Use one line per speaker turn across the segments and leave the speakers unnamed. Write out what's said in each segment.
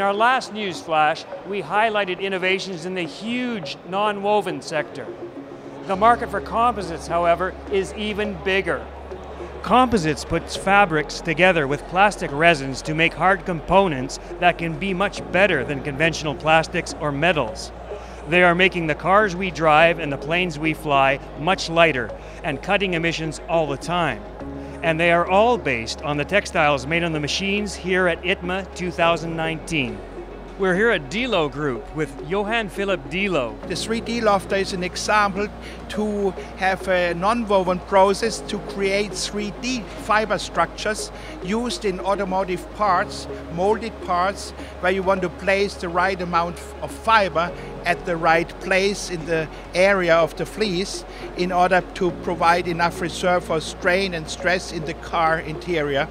our last news flash, we highlighted innovations in the huge non-woven sector. The market for composites, however, is even bigger. Composites puts fabrics together with plastic resins to make hard components that can be much better than conventional plastics or metals. They are making the cars we drive and the planes we fly much lighter and cutting emissions all the time. And they are all based on the textiles made on the machines here at ITMA 2019. We're here at Dilo Group with Johann Philipp Dilo.
The 3D Lofter is an example to have a non-woven process to create 3D fiber structures used in automotive parts, molded parts, where you want to place the right amount of fiber at the right place in the area of the fleece in order to provide enough reserve for strain and stress in the car interior.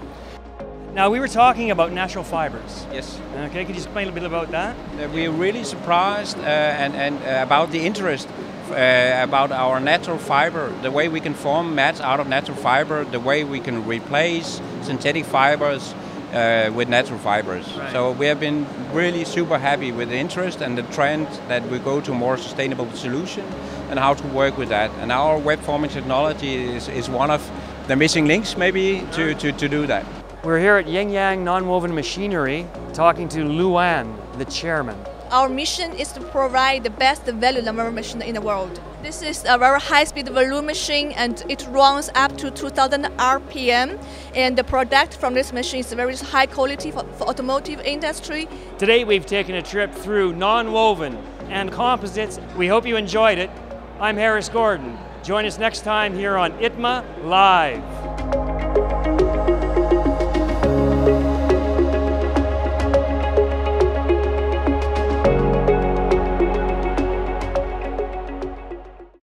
Now, we were talking about natural fibers.
Yes.
Okay, could you explain a little bit about that?
Uh, we're really surprised uh, and, and uh, about the interest uh, about our natural fiber, the way we can form mats out of natural fiber, the way we can replace synthetic fibers uh, with natural fibers.
Right.
So we have been really super happy with the interest and the trend that we go to more sustainable solution and how to work with that. And our web forming technology is, is one of the missing links maybe to, to, to do that.
We're here at Yingyang Nonwoven Machinery talking to Luan, the chairman.
Our mission is to provide the best value lumber machine in the world. This is a very high-speed volume machine and it runs up to 2000 RPM and the product from this machine is very high quality for, for automotive industry.
Today we've taken a trip through non-woven and composites. We hope you enjoyed it. I'm Harris Gordon. Join us next time here on ITMA Live.